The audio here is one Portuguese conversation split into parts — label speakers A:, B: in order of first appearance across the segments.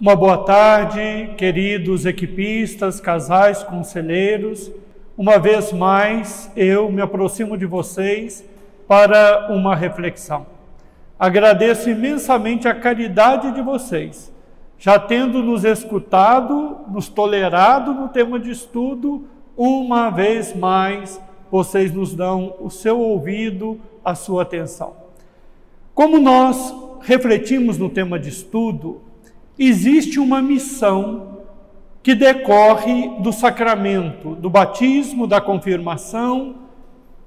A: Uma boa tarde, queridos equipistas, casais, conselheiros. Uma vez mais, eu me aproximo de vocês para uma reflexão. Agradeço imensamente a caridade de vocês, já tendo nos escutado, nos tolerado no tema de estudo, uma vez mais, vocês nos dão o seu ouvido, a sua atenção. Como nós refletimos no tema de estudo, existe uma missão que decorre do sacramento, do batismo, da confirmação,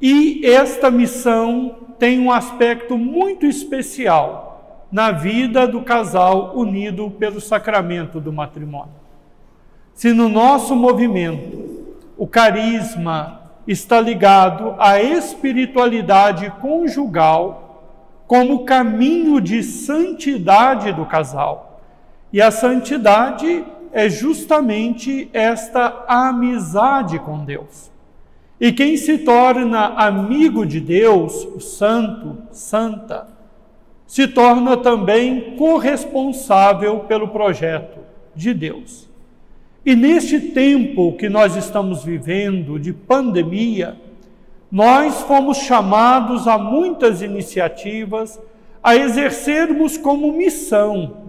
A: e esta missão tem um aspecto muito especial na vida do casal unido pelo sacramento do matrimônio. Se no nosso movimento o carisma está ligado à espiritualidade conjugal como caminho de santidade do casal, e a santidade é justamente esta amizade com Deus. E quem se torna amigo de Deus, o santo, santa, se torna também corresponsável pelo projeto de Deus. E neste tempo que nós estamos vivendo de pandemia, nós fomos chamados a muitas iniciativas a exercermos como missão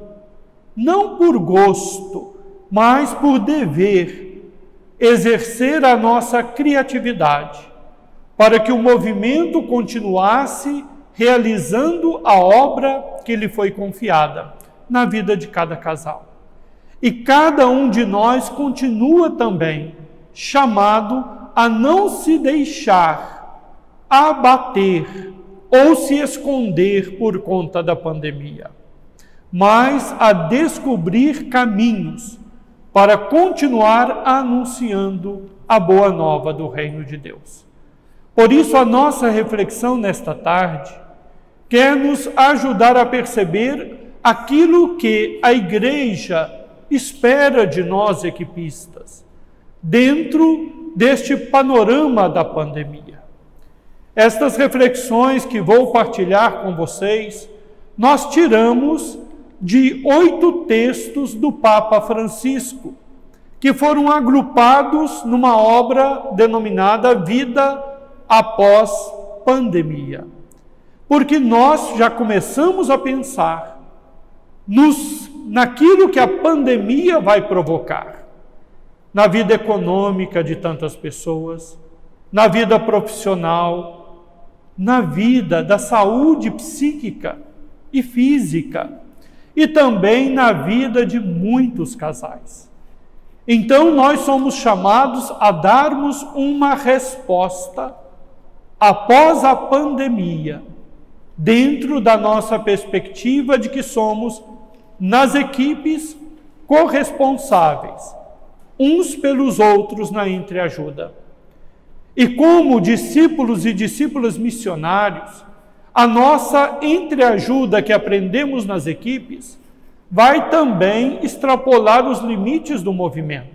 A: não por gosto, mas por dever, exercer a nossa criatividade, para que o movimento continuasse realizando a obra que lhe foi confiada na vida de cada casal. E cada um de nós continua também chamado a não se deixar abater ou se esconder por conta da pandemia mas a descobrir caminhos para continuar anunciando a boa nova do reino de Deus. Por isso, a nossa reflexão nesta tarde quer nos ajudar a perceber aquilo que a igreja espera de nós equipistas, dentro deste panorama da pandemia. Estas reflexões que vou partilhar com vocês, nós tiramos de oito textos do Papa Francisco, que foram agrupados numa obra denominada Vida após Pandemia. Porque nós já começamos a pensar nos, naquilo que a pandemia vai provocar na vida econômica de tantas pessoas, na vida profissional, na vida da saúde psíquica e física e também na vida de muitos casais. Então, nós somos chamados a darmos uma resposta após a pandemia, dentro da nossa perspectiva de que somos, nas equipes, corresponsáveis, uns pelos outros na entreajuda. E como discípulos e discípulas missionários, a nossa entreajuda que aprendemos nas equipes vai também extrapolar os limites do movimento,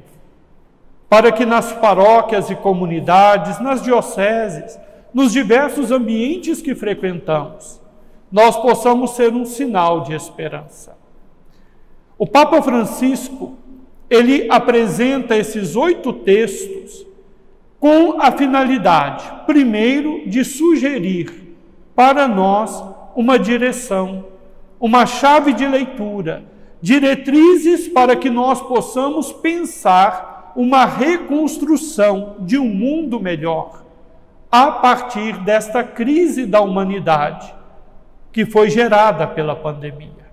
A: para que nas paróquias e comunidades, nas dioceses, nos diversos ambientes que frequentamos, nós possamos ser um sinal de esperança. O Papa Francisco, ele apresenta esses oito textos com a finalidade, primeiro, de sugerir para nós uma direção, uma chave de leitura, diretrizes para que nós possamos pensar uma reconstrução de um mundo melhor a partir desta crise da humanidade que foi gerada pela pandemia.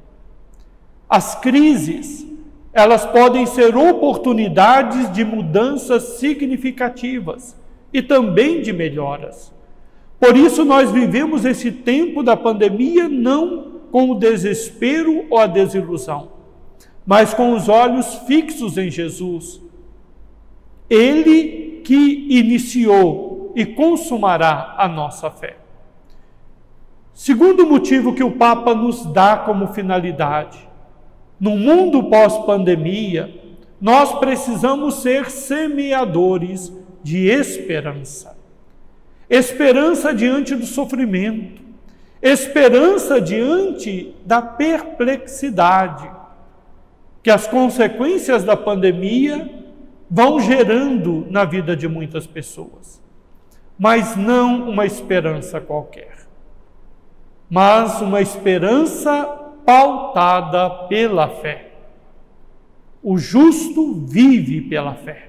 A: As crises, elas podem ser oportunidades de mudanças significativas e também de melhoras. Por isso nós vivemos esse tempo da pandemia não com o desespero ou a desilusão, mas com os olhos fixos em Jesus. Ele que iniciou e consumará a nossa fé. Segundo motivo que o Papa nos dá como finalidade, no mundo pós-pandemia, nós precisamos ser semeadores de esperança esperança diante do sofrimento, esperança diante da perplexidade. que as consequências da pandemia vão gerando na vida de muitas pessoas, mas não uma esperança qualquer, mas uma esperança pautada pela fé. O justo vive pela fé.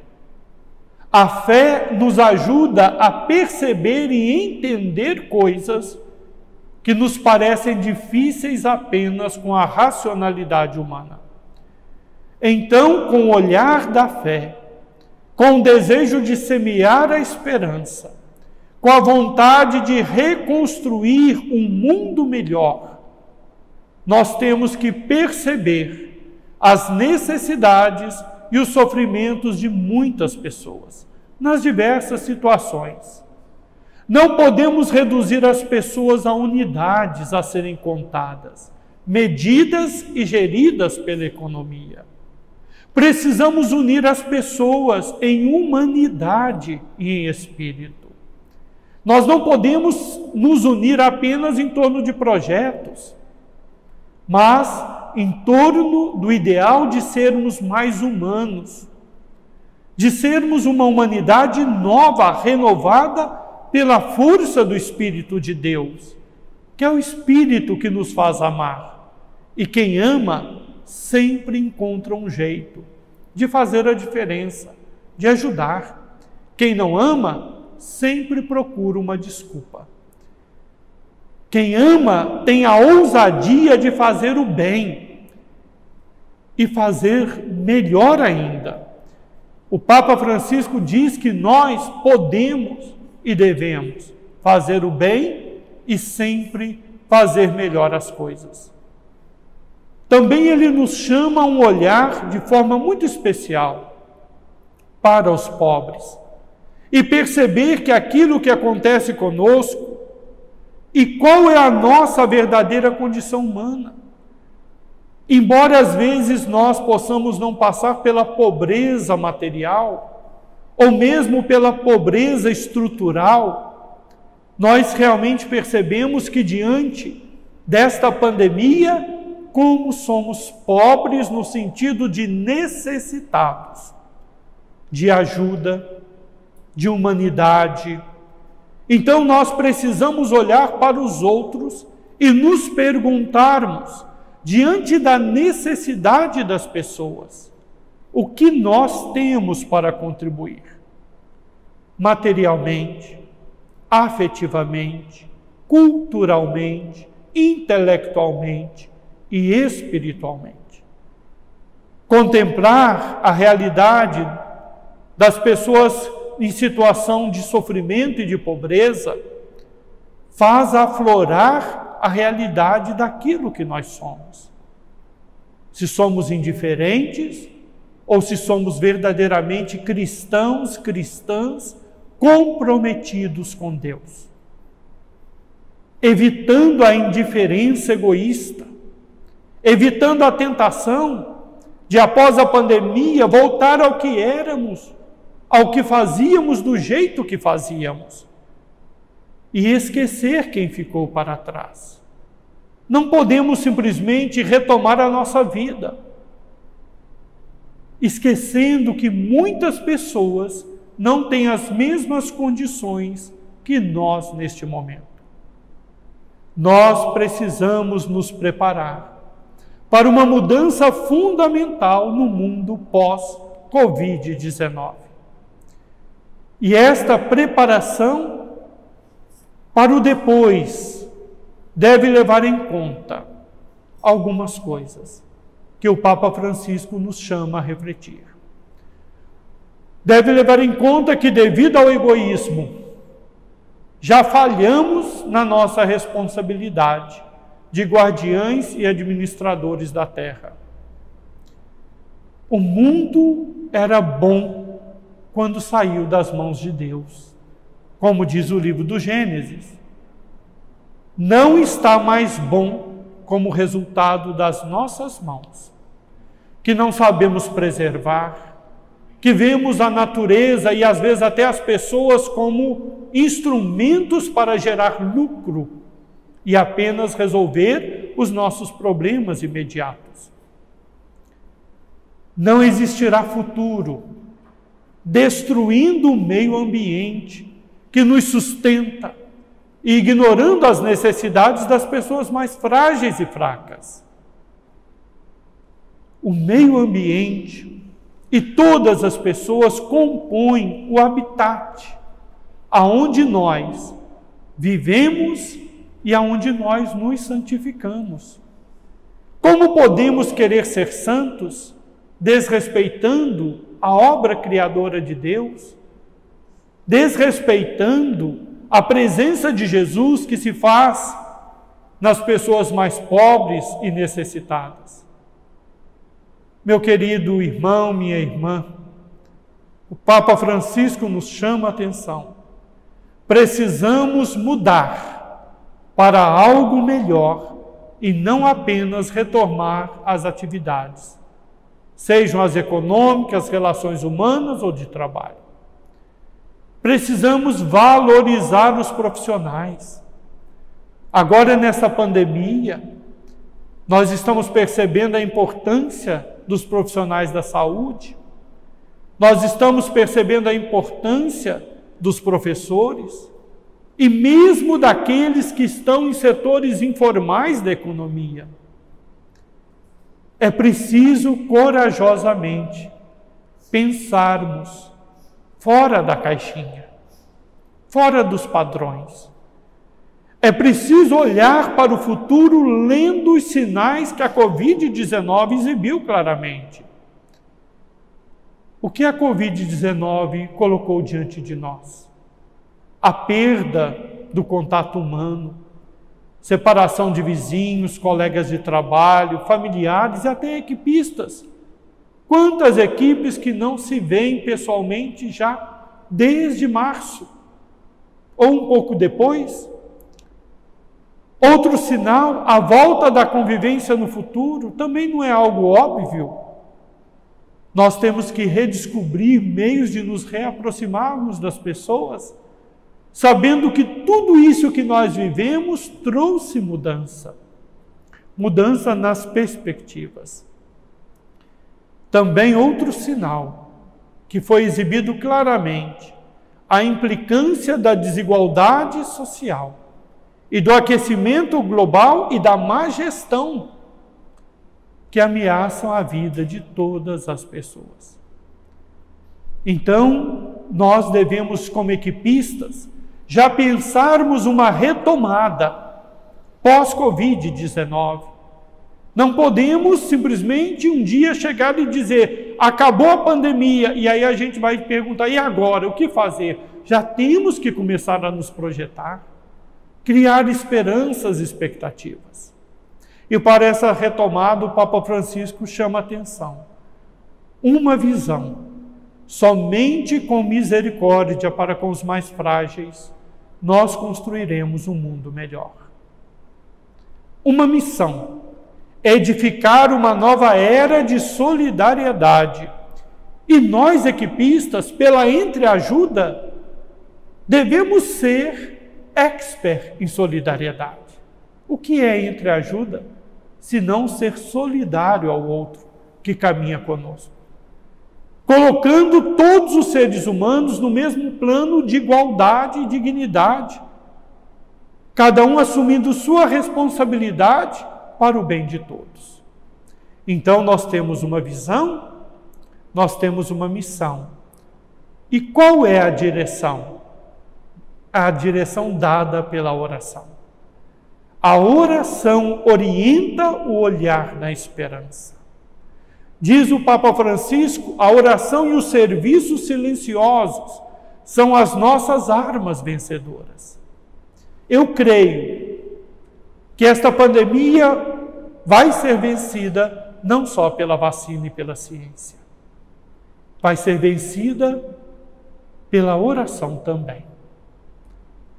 A: A fé nos ajuda a perceber e entender coisas que nos parecem difíceis apenas com a racionalidade humana. Então, com o olhar da fé, com o desejo de semear a esperança, com a vontade de reconstruir um mundo melhor, nós temos que perceber as necessidades e os sofrimentos de muitas pessoas, nas diversas situações. Não podemos reduzir as pessoas a unidades a serem contadas, medidas e geridas pela economia. Precisamos unir as pessoas em humanidade e em espírito. Nós não podemos nos unir apenas em torno de projetos, mas em torno do ideal de sermos mais humanos, de sermos uma humanidade nova, renovada pela força do Espírito de Deus, que é o Espírito que nos faz amar. E quem ama sempre encontra um jeito de fazer a diferença, de ajudar. Quem não ama sempre procura uma desculpa. Quem ama tem a ousadia de fazer o bem e fazer melhor ainda. O Papa Francisco diz que nós podemos e devemos fazer o bem e sempre fazer melhor as coisas. Também ele nos chama a um olhar de forma muito especial para os pobres e perceber que aquilo que acontece conosco e qual é a nossa verdadeira condição humana. Embora às vezes nós possamos não passar pela pobreza material, ou mesmo pela pobreza estrutural, nós realmente percebemos que diante desta pandemia, como somos pobres no sentido de necessitados de ajuda, de humanidade. Então nós precisamos olhar para os outros e nos perguntarmos, diante da necessidade das pessoas, o que nós temos para contribuir materialmente, afetivamente, culturalmente, intelectualmente e espiritualmente. Contemplar a realidade das pessoas em situação de sofrimento e de pobreza faz aflorar a realidade daquilo que nós somos. Se somos indiferentes, ou se somos verdadeiramente cristãos, cristãs, comprometidos com Deus. Evitando a indiferença egoísta, evitando a tentação de, após a pandemia, voltar ao que éramos, ao que fazíamos do jeito que fazíamos, e esquecer quem ficou para trás. Não podemos simplesmente retomar a nossa vida esquecendo que muitas pessoas não têm as mesmas condições que nós neste momento. Nós precisamos nos preparar para uma mudança fundamental no mundo pós-Covid-19. E esta preparação para o depois deve levar em conta algumas coisas que o Papa Francisco nos chama a refletir. Deve levar em conta que, devido ao egoísmo, já falhamos na nossa responsabilidade de guardiães e administradores da terra. O mundo era bom quando saiu das mãos de Deus, como diz o livro do Gênesis. Não está mais bom como resultado das nossas mãos, que não sabemos preservar, que vemos a natureza e às vezes até as pessoas como instrumentos para gerar lucro e apenas resolver os nossos problemas imediatos. não existirá futuro, destruindo o meio ambiente que nos sustenta e ignorando as necessidades das pessoas mais frágeis e fracas. O meio ambiente e todas as pessoas compõem o habitat aonde nós vivemos e aonde nós nos santificamos. Como podemos querer ser santos desrespeitando a obra criadora de Deus, desrespeitando a presença de Jesus que se faz nas pessoas mais pobres e necessitadas. Meu querido irmão, minha irmã, o Papa Francisco nos chama a atenção. Precisamos mudar para algo melhor e não apenas retomar as atividades sejam as econômicas, relações humanas ou de trabalho. Precisamos valorizar os profissionais. Agora, nessa pandemia, nós estamos percebendo a importância dos profissionais da saúde, nós estamos percebendo a importância dos professores e mesmo daqueles que estão em setores informais da economia. É preciso corajosamente pensarmos fora da caixinha, fora dos padrões. É preciso olhar para o futuro lendo os sinais que a Covid-19 exibiu claramente. O que a Covid-19 colocou diante de nós? A perda do contato humano, separação de vizinhos, colegas de trabalho, familiares e até equipistas. Quantas equipes que não se veem pessoalmente já desde março? Ou um pouco depois? Outro sinal, a volta da convivência no futuro também não é algo óbvio. Nós temos que redescobrir meios de nos reaproximarmos das pessoas sabendo que tudo isso que nós vivemos trouxe mudança mudança nas perspectivas. Também outro sinal que foi exibido claramente a implicância da desigualdade social e do aquecimento global e da má gestão que ameaçam a vida de todas as pessoas. Então, nós devemos, como equipistas, já pensarmos uma retomada pós-Covid-19. Não podemos simplesmente um dia chegar e dizer acabou a pandemia e aí a gente vai perguntar e agora o que fazer? Já temos que começar a nos projetar, criar esperanças e expectativas. E para essa retomada, o Papa Francisco chama atenção. Uma visão, somente com misericórdia para com os mais frágeis, nós construiremos um mundo melhor. Uma missão: edificar uma nova era de solidariedade. E nós, equipistas, pela entreajuda, devemos ser expert em solidariedade. O que é entreajuda? Se não ser solidário ao outro que caminha conosco colocando todos os seres humanos no mesmo plano de igualdade e dignidade, cada um assumindo sua responsabilidade para o bem de todos. Então nós temos uma visão, nós temos uma missão. E qual é a direção? A direção dada pela oração. A oração orienta o olhar na esperança. Diz o Papa Francisco: a oração e os serviços silenciosos são as nossas armas vencedoras. Eu creio que esta pandemia vai ser vencida não só pela vacina e pela ciência, vai ser vencida pela oração também.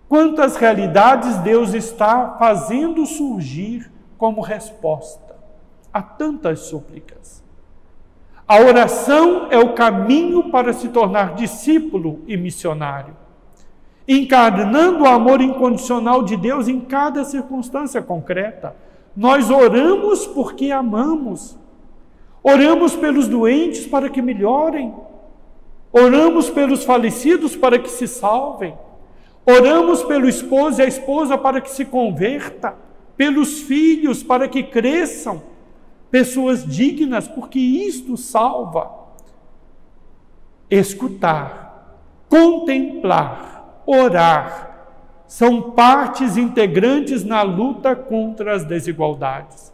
A: Quantas realidades Deus está fazendo surgir como resposta a tantas súplicas. A oração é o caminho para se tornar discípulo e missionário, encarnando o amor incondicional de Deus em cada circunstância concreta. Nós oramos porque amamos. Oramos pelos doentes para que melhorem. Oramos pelos falecidos para que se salvem. Oramos pelo esposo e a esposa para que se converta, pelos filhos para que cresçam, pessoas dignas, porque isto salva. Escutar, contemplar, orar são partes integrantes na luta contra as desigualdades,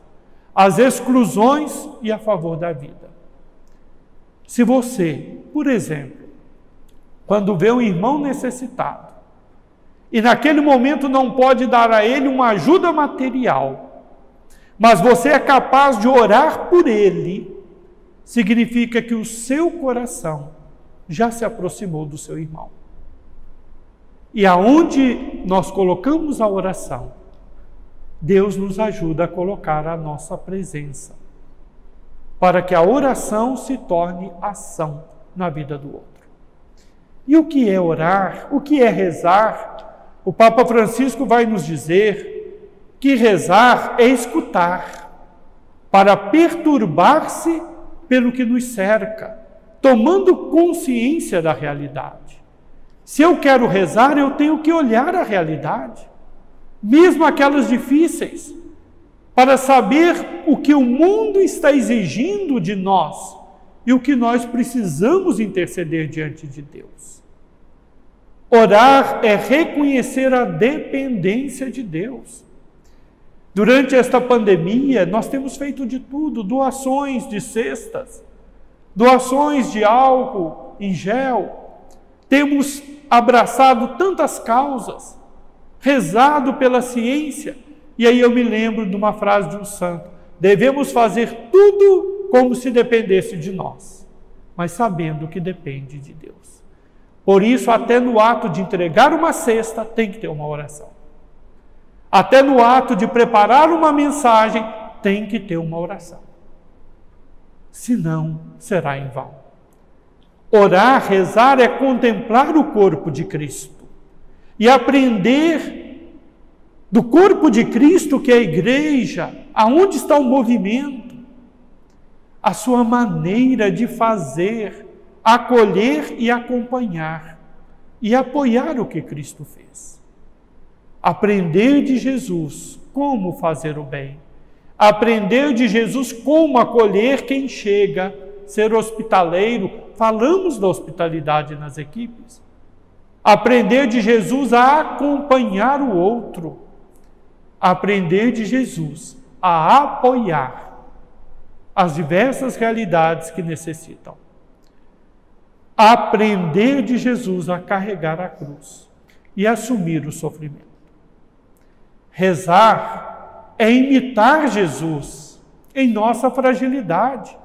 A: as exclusões e a favor da vida. Se você, por exemplo, quando vê um irmão necessitado, e naquele momento não pode dar a ele uma ajuda material, mas você é capaz de orar por ele, significa que o seu coração já se aproximou do seu irmão. E aonde nós colocamos a oração, Deus nos ajuda a colocar a nossa presença, para que a oração se torne ação na vida do outro. E o que é orar? O que é rezar? O Papa Francisco vai nos dizer que rezar é escutar, para perturbar-se pelo que nos cerca, tomando consciência da realidade. Se eu quero rezar, eu tenho que olhar a realidade, mesmo aquelas difíceis, para saber o que o mundo está exigindo de nós e o que nós precisamos interceder diante de Deus. Orar é reconhecer a dependência de Deus. Durante esta pandemia, nós temos feito de tudo: doações de cestas, doações de álcool em gel, temos abraçado tantas causas, rezado pela ciência. E aí eu me lembro de uma frase de um santo: devemos fazer tudo como se dependesse de nós, mas sabendo que depende de Deus. Por isso, até no ato de entregar uma cesta, tem que ter uma oração. Até no ato de preparar uma mensagem, tem que ter uma oração. Senão, será em vão. Orar, rezar é contemplar o corpo de Cristo e aprender do corpo de Cristo, que é a igreja, aonde está o movimento, a sua maneira de fazer acolher e acompanhar e apoiar o que Cristo fez. Aprender de Jesus como fazer o bem. Aprender de Jesus como acolher quem chega, ser hospitaleiro. Falamos da hospitalidade nas equipes. Aprender de Jesus a acompanhar o outro. Aprender de Jesus a apoiar as diversas realidades que necessitam aprender de Jesus a carregar a cruz e assumir o sofrimento. Rezar é imitar Jesus em nossa fragilidade.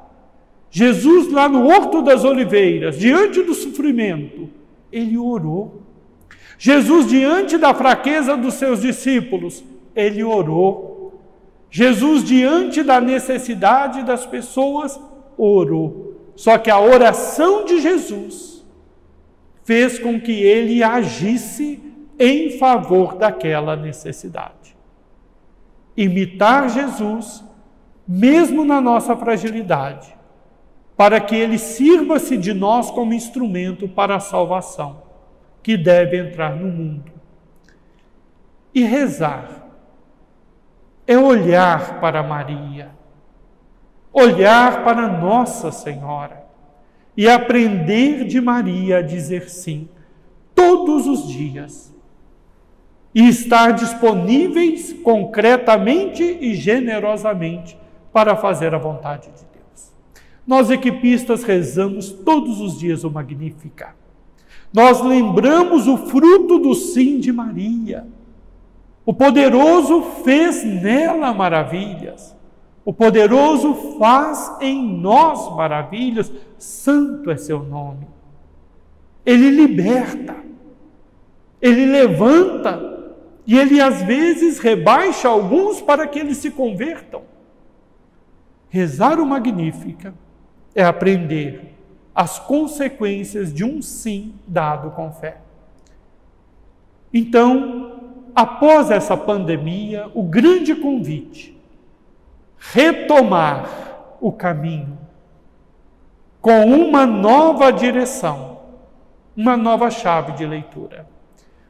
A: Jesus, lá no Horto das Oliveiras, diante do sofrimento, ele orou. Jesus, diante da fraqueza dos seus discípulos, ele orou. Jesus, diante da necessidade das pessoas, orou. Só que a oração de Jesus fez com que ele agisse em favor daquela necessidade. Imitar Jesus, mesmo na nossa fragilidade, para que ele sirva-se de nós como instrumento para a salvação que deve entrar no mundo. E rezar é olhar para Maria olhar para Nossa Senhora e aprender de Maria a dizer sim todos os dias e estar disponíveis concretamente e generosamente para fazer a vontade de Deus. Nós equipistas rezamos todos os dias o Magnífica. Nós lembramos o fruto do sim de Maria. O poderoso fez nela maravilhas. O poderoso faz em nós maravilhas, santo é seu nome. Ele liberta, ele levanta e ele às vezes rebaixa alguns para que eles se convertam. Rezar o Magnífica é aprender as consequências de um sim dado com fé. Então, após essa pandemia, o grande convite retomar o caminho com uma nova direção, uma nova chave de leitura.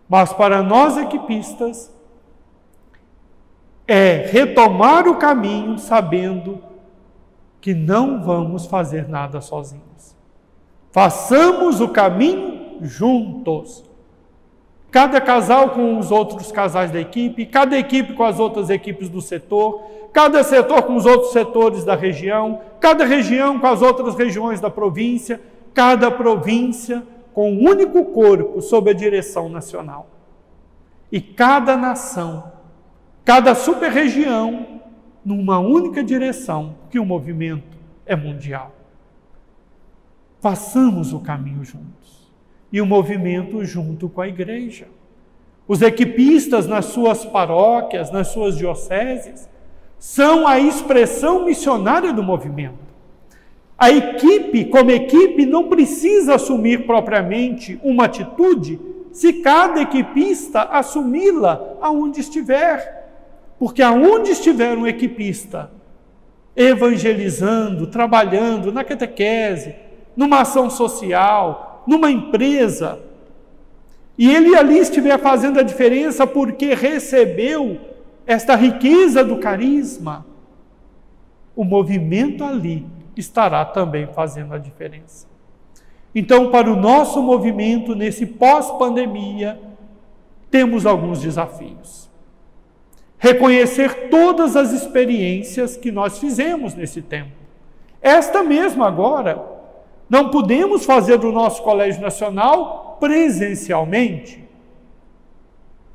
A: Mas para nós equipistas, é retomar o caminho sabendo que não vamos fazer nada sozinhos. Façamos o caminho juntos. Cada casal com os outros casais da equipe, cada equipe com as outras equipes do setor, cada setor com os outros setores da região, cada região com as outras regiões da província, cada província com um único corpo sob a direção nacional. E cada nação, cada super-região numa única direção, que o movimento é mundial. Façamos o caminho juntos. E o movimento junto com a igreja. Os equipistas nas suas paróquias, nas suas dioceses, são a expressão missionária do movimento. A equipe, como equipe, não precisa assumir propriamente uma atitude se cada equipista assumi-la aonde estiver. Porque aonde estiver um equipista evangelizando, trabalhando na catequese, numa ação social, numa empresa, e ele ali estiver fazendo a diferença porque recebeu esta riqueza do carisma, o movimento ali estará também fazendo a diferença. Então, para o nosso movimento nesse pós-pandemia, temos alguns desafios. Reconhecer todas as experiências que nós fizemos nesse tempo. Esta mesmo agora, não podemos fazer do nosso Colégio Nacional presencialmente.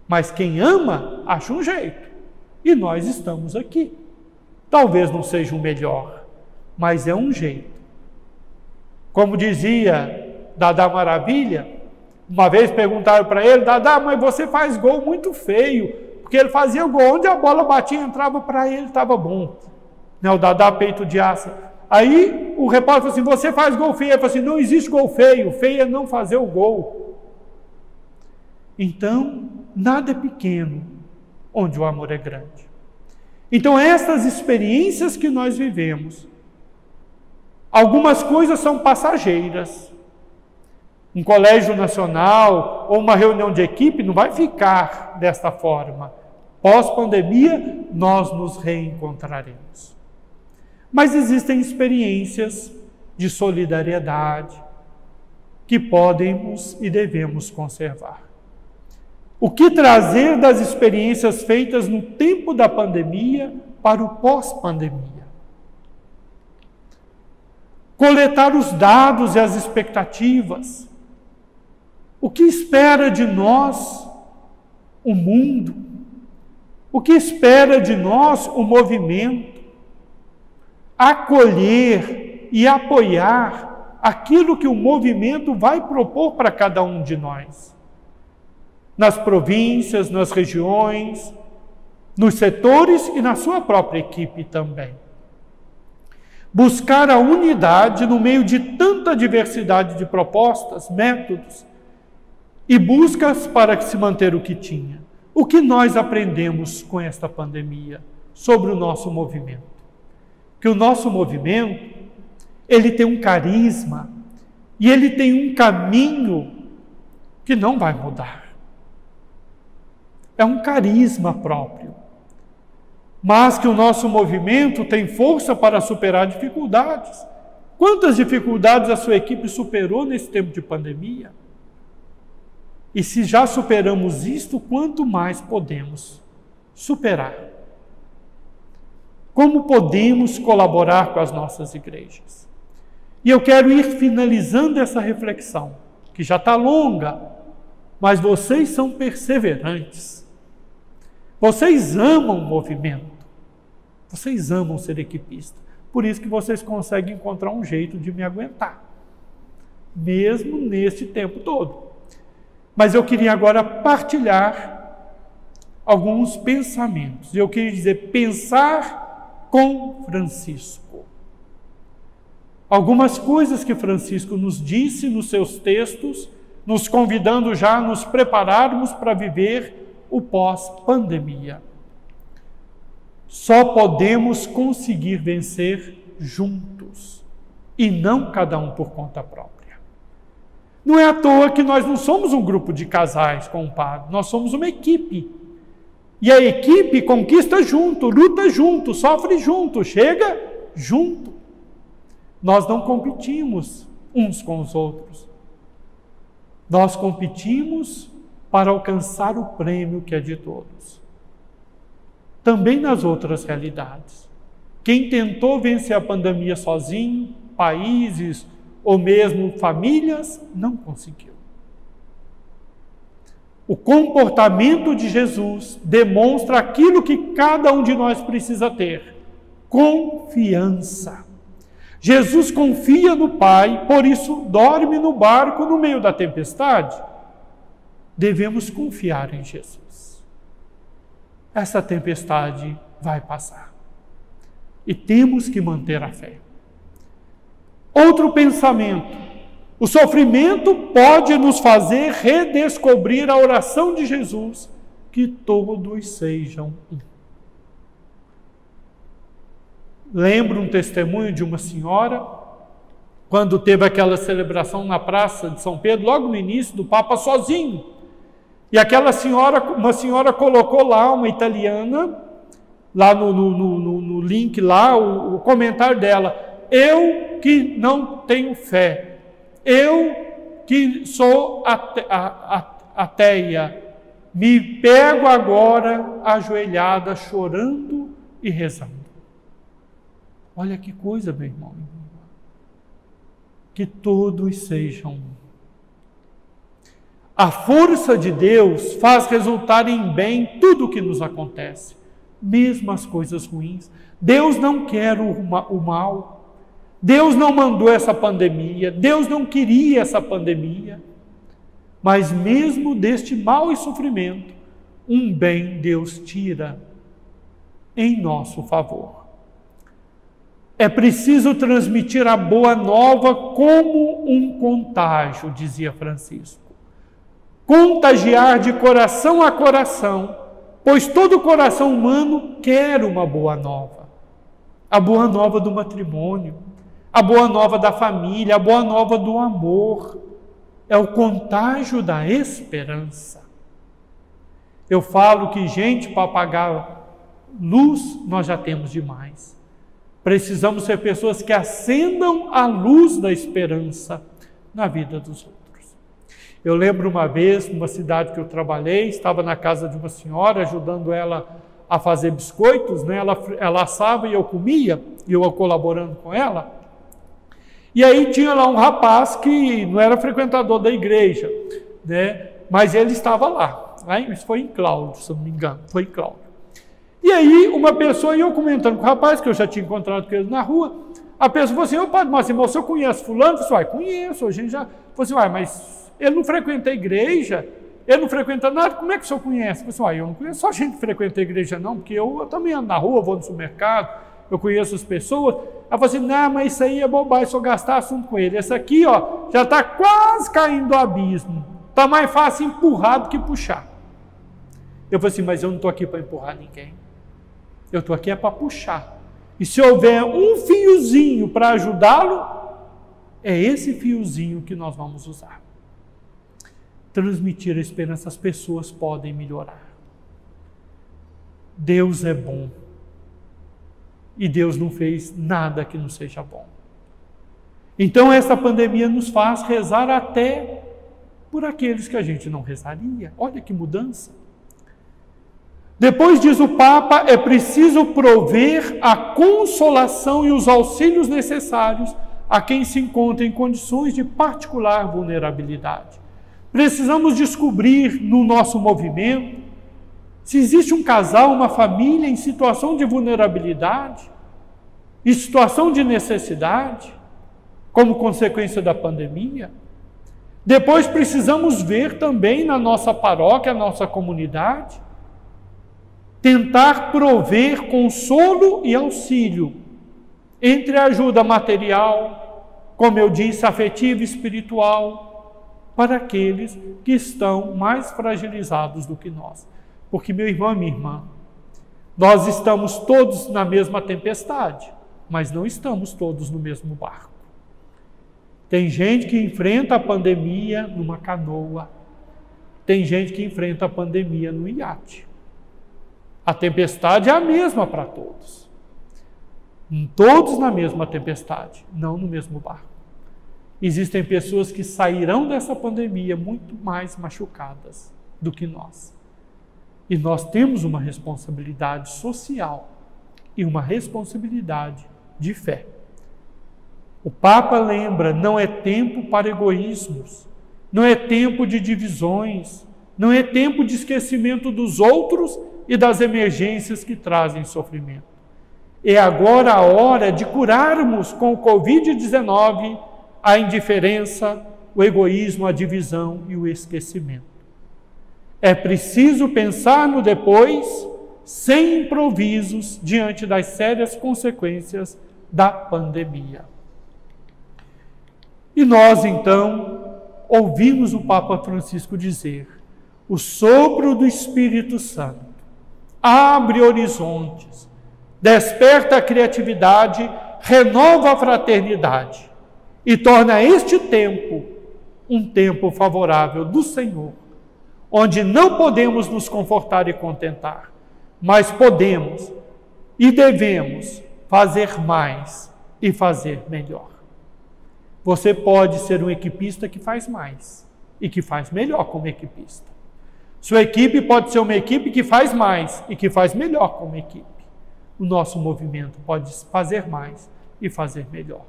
A: Mas quem ama, acha um jeito. E nós estamos aqui. Talvez não seja o melhor, mas é um jeito. Como dizia Dada Maravilha, uma vez perguntaram para ele: Dada, mas você faz gol muito feio. Porque ele fazia gol, onde a bola batia entrava para ele, estava bom. Né, o Dada peito de aço. Aí o repórter falou assim: Você faz gol feio? Ele falou assim: Não existe gol feio, feio é não fazer o gol. Então, nada é pequeno onde o amor é grande. Então, essas experiências que nós vivemos, algumas coisas são passageiras. Um colégio nacional ou uma reunião de equipe não vai ficar desta forma. Pós-pandemia, nós nos reencontraremos. Mas existem experiências de solidariedade que podemos e devemos conservar. O que trazer das experiências feitas no tempo da pandemia para o pós-pandemia? Coletar os dados e as expectativas. O que espera de nós o mundo? O que espera de nós o movimento? acolher e apoiar aquilo que o movimento vai propor para cada um de nós. Nas províncias, nas regiões, nos setores e na sua própria equipe também. Buscar a unidade no meio de tanta diversidade de propostas, métodos e buscas para se manter o que tinha. O que nós aprendemos com esta pandemia sobre o nosso movimento? que o nosso movimento, ele tem um carisma e ele tem um caminho que não vai mudar. É um carisma próprio. Mas que o nosso movimento tem força para superar dificuldades. Quantas dificuldades a sua equipe superou nesse tempo de pandemia? E se já superamos isto, quanto mais podemos superar? Como podemos colaborar com as nossas igrejas? E eu quero ir finalizando essa reflexão, que já está longa, mas vocês são perseverantes. Vocês amam o movimento. Vocês amam ser equipista. Por isso que vocês conseguem encontrar um jeito de me aguentar, mesmo neste tempo todo. Mas eu queria agora partilhar alguns pensamentos. Eu queria dizer, pensar com Francisco. Algumas coisas que Francisco nos disse nos seus textos, nos convidando já a nos prepararmos para viver o pós-pandemia. Só podemos conseguir vencer juntos. e não cada um por conta própria. Não é à toa que nós não somos um grupo de casais com o padre, nós somos uma equipe. E a equipe conquista junto, luta junto, sofre junto, chega junto. Nós não competimos uns com os outros. Nós competimos para alcançar o prêmio que é de todos. Também nas outras realidades. Quem tentou vencer a pandemia sozinho, países ou mesmo famílias, não conseguiu. O comportamento de Jesus demonstra aquilo que cada um de nós precisa ter: confiança. Jesus confia no Pai, por isso dorme no barco no meio da tempestade. Devemos confiar em Jesus. Essa tempestade vai passar. E temos que manter a fé. Outro pensamento. O sofrimento pode nos fazer redescobrir a oração de Jesus, que todos sejam um. Lembro um testemunho de uma senhora, quando teve aquela celebração na praça de São Pedro, logo no início, do Papa sozinho. E aquela senhora, uma senhora colocou lá, uma italiana, lá no, no, no, no link lá, o, o comentário dela. Eu que não tenho fé, eu que sou ate, a, a, ateia, me pego agora ajoelhada, chorando e rezando. Olha que coisa, meu irmão. Que todos sejam. A força de Deus faz resultar em bem tudo o que nos acontece, mesmo as coisas ruins. Deus não quer o, o mal. Deus não mandou essa pandemia. Deus não queria essa pandemia. Mas mesmo deste mal e sofrimento, um bem Deus tira em nosso favor. É preciso transmitir a boa nova como um contágio, dizia Francisco. Contagiar de coração a coração, pois todo coração humano quer uma boa nova. A boa nova do matrimônio, a boa nova da família, a boa nova do amor. É o contágio da esperança. Eu falo que gente para apagar luz nós já temos demais. Precisamos ser pessoas que acendam a luz da esperança na vida dos outros. Eu lembro uma vez, numa cidade que eu trabalhei, estava na casa de uma senhora, ajudando ela a fazer biscoitos, né? ela, ela assava e eu comia, e eu colaborando com ela. E aí tinha lá um rapaz que não era frequentador da igreja, né? mas ele estava lá. Isso foi em Cláudio, se não me engano, foi em Cláudio. E aí, uma pessoa, e eu comentando com o rapaz, que eu já tinha encontrado com ele na rua, a pessoa falou assim: Ô Padre Márcio, você conhece Fulano? Eu falei assim: conheço, a gente já. Falei assim: uai, mas ele não frequenta a igreja, ele não frequenta nada, como é que o senhor conhece? Eu falei assim: eu não conheço só gente que frequenta a igreja, não, porque eu, eu também ando na rua, vou no supermercado, eu conheço as pessoas. Ela falou assim: não, mas isso aí é bobagem, só gastar assunto com ele. Esse aqui, ó, já está quase caindo do abismo. Está mais fácil empurrar do que puxar. Eu falei assim: mas eu não estou aqui para empurrar ninguém. Eu estou aqui é para puxar. E se houver um fiozinho para ajudá-lo, é esse fiozinho que nós vamos usar. Transmitir a esperança, as pessoas podem melhorar. Deus é bom. E Deus não fez nada que não seja bom. Então, essa pandemia nos faz rezar até por aqueles que a gente não rezaria. Olha que mudança. Depois diz o Papa, é preciso prover a consolação e os auxílios necessários a quem se encontra em condições de particular vulnerabilidade. Precisamos descobrir no nosso movimento se existe um casal, uma família em situação de vulnerabilidade, em situação de necessidade, como consequência da pandemia. Depois precisamos ver também na nossa paróquia, na nossa comunidade, tentar prover consolo e auxílio entre ajuda material, como eu disse, afetiva e espiritual, para aqueles que estão mais fragilizados do que nós. Porque, meu irmão e minha irmã, nós estamos todos na mesma tempestade, mas não estamos todos no mesmo barco. Tem gente que enfrenta a pandemia numa canoa. Tem gente que enfrenta a pandemia no iate. A tempestade é a mesma para todos. Todos na mesma tempestade, não no mesmo barco. Existem pessoas que sairão dessa pandemia muito mais machucadas do que nós. E nós temos uma responsabilidade social e uma responsabilidade de fé. O Papa lembra: não é tempo para egoísmos, não é tempo de divisões, não é tempo de esquecimento dos outros e das emergências que trazem sofrimento. É agora a hora de curarmos com o Covid-19 a indiferença, o egoísmo, a divisão e o esquecimento. É preciso pensar no depois, sem improvisos, diante das sérias consequências da pandemia. E nós, então, ouvimos o Papa Francisco dizer: o sopro do Espírito Santo abre horizontes, desperta a criatividade, renova a fraternidade e torna este tempo um tempo favorável do Senhor onde não podemos nos confortar e contentar, mas podemos e devemos fazer mais e fazer melhor. Você pode ser um equipista que faz mais e que faz melhor como equipista. Sua equipe pode ser uma equipe que faz mais e que faz melhor como equipe. O nosso movimento pode fazer mais e fazer melhor.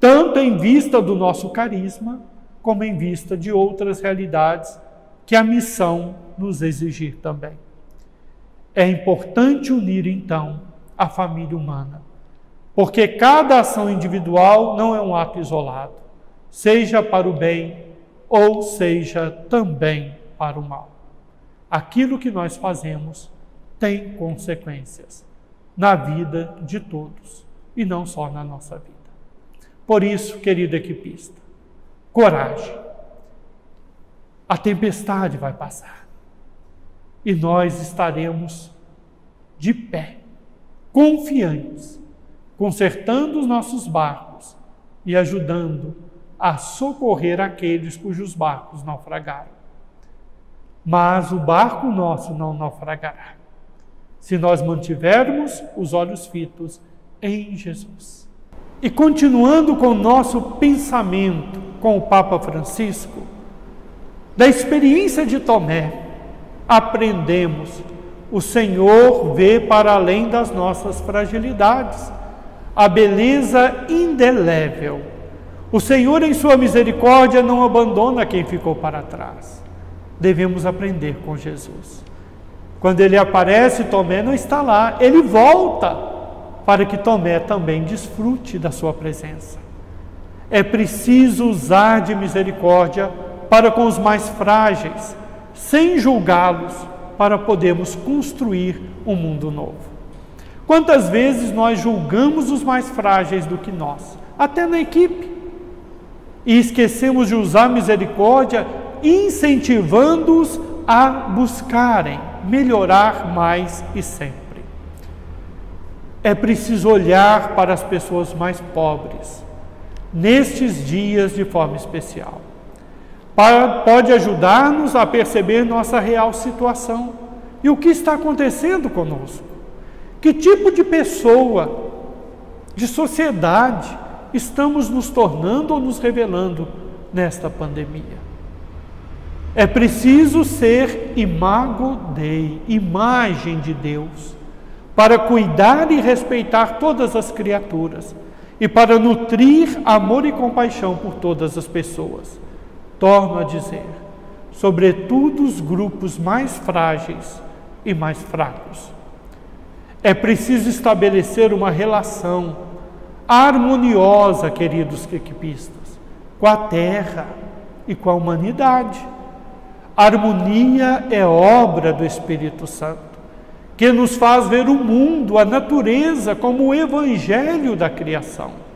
A: Tanto em vista do nosso carisma, como em vista de outras realidades que a missão nos exigir também. É importante unir, então, a família humana, porque cada ação individual não é um ato isolado, seja para o bem ou seja também para o mal. Aquilo que nós fazemos tem consequências na vida de todos e não só na nossa vida. Por isso, querido equipista, coragem a tempestade vai passar e nós estaremos de pé, confiantes, consertando os nossos barcos e ajudando a socorrer aqueles cujos barcos naufragaram. Mas o barco nosso não naufragará, se nós mantivermos os olhos fitos em Jesus. E continuando com o nosso pensamento com o Papa Francisco, da experiência de Tomé, aprendemos o Senhor vê para além das nossas fragilidades, a beleza indelével. O Senhor, em Sua misericórdia, não abandona quem ficou para trás. Devemos aprender com Jesus. Quando ele aparece, Tomé não está lá, ele volta para que Tomé também desfrute da Sua presença. É preciso usar de misericórdia para com os mais frágeis, sem julgá-los, para podermos construir um mundo novo. Quantas vezes nós julgamos os mais frágeis do que nós, até na equipe, e esquecemos de usar misericórdia, incentivando-os a buscarem melhorar mais e sempre. É preciso olhar para as pessoas mais pobres, nestes dias de forma especial pode ajudar-nos a perceber nossa real situação e o que está acontecendo conosco. Que tipo de pessoa, de sociedade, estamos nos tornando ou nos revelando nesta pandemia? É preciso ser imago Dei, imagem de Deus, para cuidar e respeitar todas as criaturas e para nutrir amor e compaixão por todas as pessoas. Torno a dizer, sobretudo os grupos mais frágeis e mais fracos. É preciso estabelecer uma relação harmoniosa, queridos equipistas, com a terra e com a humanidade. A harmonia é obra do Espírito Santo, que nos faz ver o mundo, a natureza, como o evangelho da criação.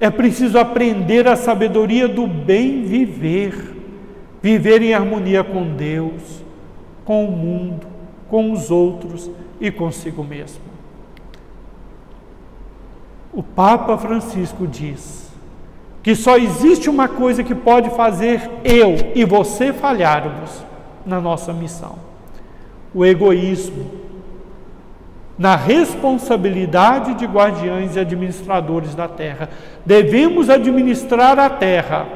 A: É preciso aprender a sabedoria do bem viver, viver em harmonia com Deus, com o mundo, com os outros e consigo mesmo. O Papa Francisco diz que só existe uma coisa que pode fazer eu e você falharmos na nossa missão: o egoísmo. Na responsabilidade de guardiães e administradores da terra. Devemos administrar a terra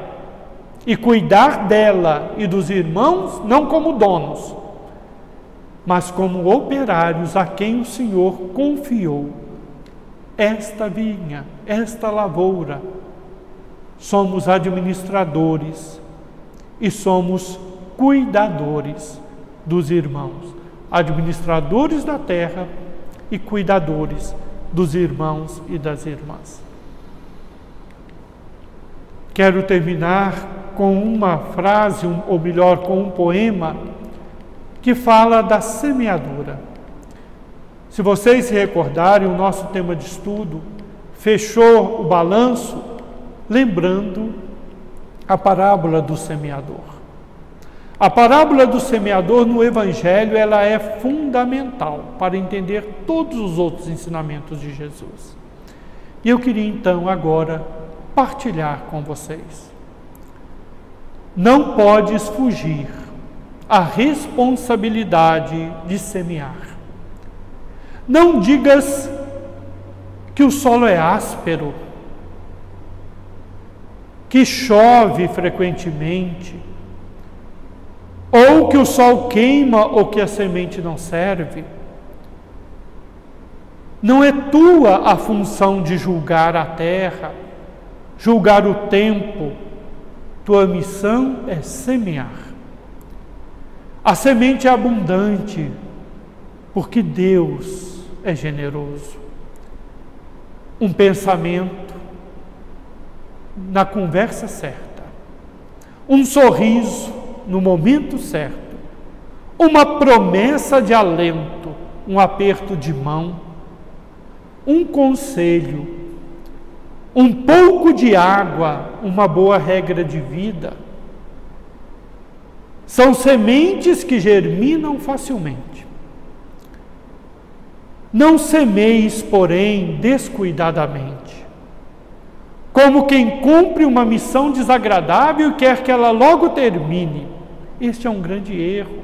A: e cuidar dela e dos irmãos, não como donos, mas como operários a quem o Senhor confiou esta vinha, esta lavoura. Somos administradores e somos cuidadores dos irmãos, administradores da terra e cuidadores dos irmãos e das irmãs. Quero terminar com uma frase, ou melhor, com um poema que fala da semeadura. Se vocês se recordarem, o nosso tema de estudo fechou o balanço lembrando a parábola do semeador. A parábola do semeador no evangelho, ela é fundamental para entender todos os outros ensinamentos de Jesus. E eu queria então agora partilhar com vocês. Não podes fugir a responsabilidade de semear. Não digas que o solo é áspero, que chove frequentemente, ou que o sol queima ou que a semente não serve. Não é tua a função de julgar a terra, julgar o tempo. Tua missão é semear. A semente é abundante, porque Deus é generoso. Um pensamento na conversa certa, um sorriso no momento certo, uma promessa de alento, um aperto de mão, um conselho, um pouco de água, uma boa regra de vida. São sementes que germinam facilmente. Não semeis, porém, descuidadamente, como quem cumpre uma missão desagradável e quer que ela logo termine. Este é um grande erro,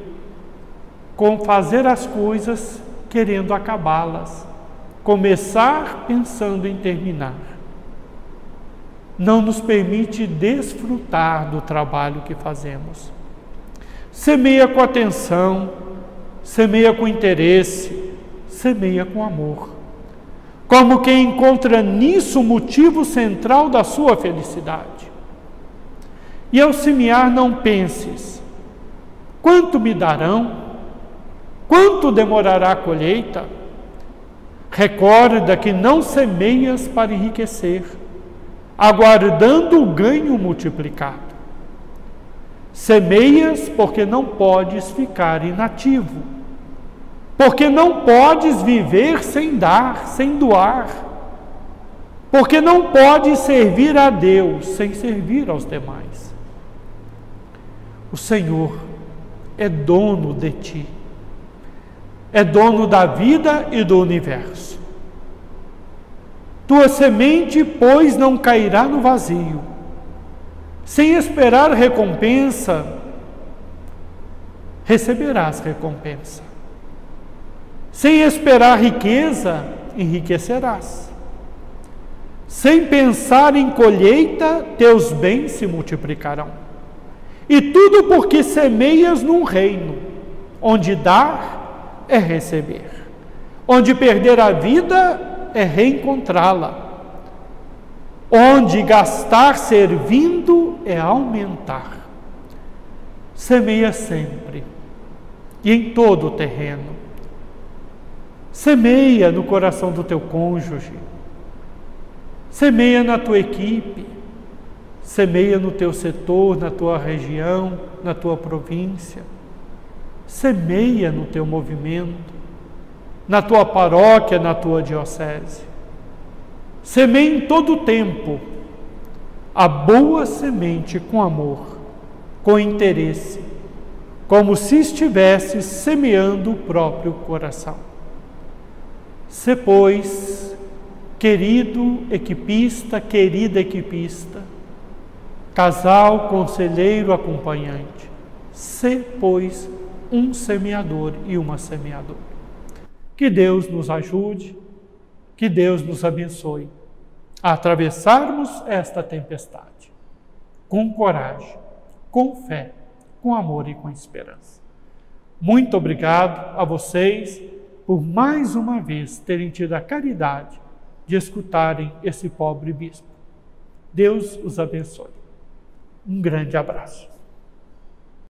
A: com fazer as coisas querendo acabá-las, começar pensando em terminar. Não nos permite desfrutar do trabalho que fazemos. Semeia com atenção, semeia com interesse, semeia com amor. Como quem encontra nisso o motivo central da sua felicidade. E ao semear, não penses: quanto me darão? Quanto demorará a colheita? Recorda que não semeias para enriquecer, aguardando o ganho multiplicado. Semeias porque não podes ficar inativo, porque não podes viver sem dar, sem doar, porque não podes servir a Deus sem servir aos demais. O Senhor é dono de ti, é dono da vida e do universo. Tua semente, pois, não cairá no vazio sem esperar recompensa, receberás recompensa. Sem esperar riqueza, enriquecerás. Sem pensar em colheita, teus bens se multiplicarão. E tudo porque semeias num reino, onde dar é receber, onde perder a vida é reencontrá-la onde gastar servindo é aumentar. Semeia sempre e em todo o terreno. Semeia no coração do teu cônjuge. Semeia na tua equipe. Semeia no teu setor, na tua região, na tua província. Semeia no teu movimento, na tua paróquia, na tua diocese Semeie em todo o tempo a boa semente com amor, com interesse, como se estivesse semeando o próprio coração. Se, pois, querido equipista, querida equipista, casal, conselheiro, acompanhante. Se, pois, um semeador e uma semeadora. Que Deus nos ajude, que Deus nos abençoe a atravessarmos esta tempestade com coragem, com fé, com amor e com esperança. Muito obrigado a vocês por mais uma vez terem tido a caridade de escutarem esse pobre bispo. Deus os abençoe. Um grande abraço.